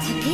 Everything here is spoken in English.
to be